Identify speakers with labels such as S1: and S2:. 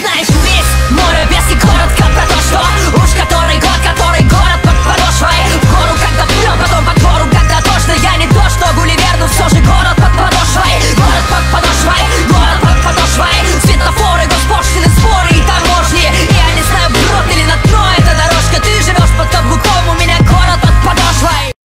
S1: знаешь